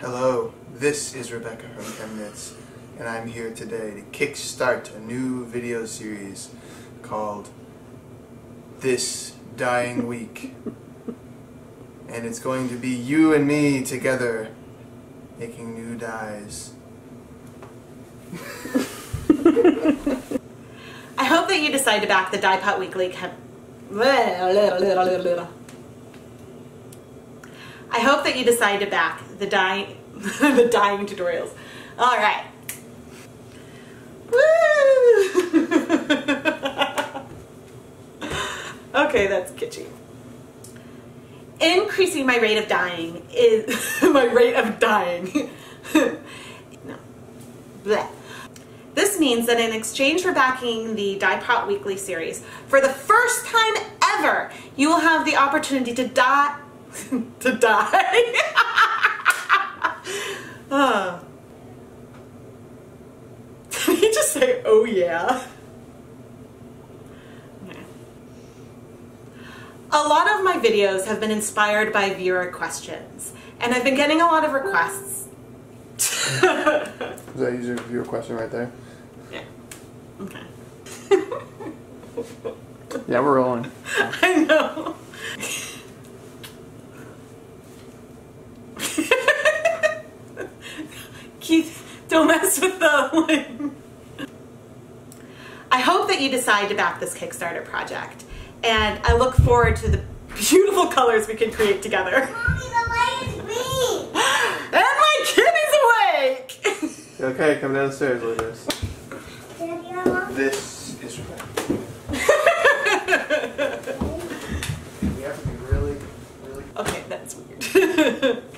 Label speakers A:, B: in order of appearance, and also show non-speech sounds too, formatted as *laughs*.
A: Hello, this is Rebecca from ChemKnits, and I'm here today to kickstart a new video series called This Dying Week. And it's going to be you and me together making new dyes. *laughs*
B: I hope that you decide to back the Dyepot Weekly. I hope that you decide to back the dyeing, *laughs* the dyeing tutorials. All right. Woo! *laughs* okay, that's kitschy. Increasing my rate of dying is *laughs* my rate of dying. no. This means that in exchange for backing the Dyepot Weekly series, for the first time ever, you will have the opportunity to die. *laughs* to die. *laughs* uh. Did he just say, oh yeah? Okay. A lot of my videos have been inspired by viewer questions, and I've been getting a lot of requests. *laughs*
A: Is that user viewer question right there?
B: Yeah. Okay.
A: Yeah, we're rolling.
B: I know. Keith, don't mess with the line. I hope that you decide to back this Kickstarter project, and I look forward to the beautiful colors we can create together.
C: Mommy, the light is green. *gasps*
B: And my kitty's awake!
A: Okay, come downstairs with us.
C: Daddy,
A: This is Rebecca. *laughs* We have to be really, really
B: okay, that's weird. *laughs*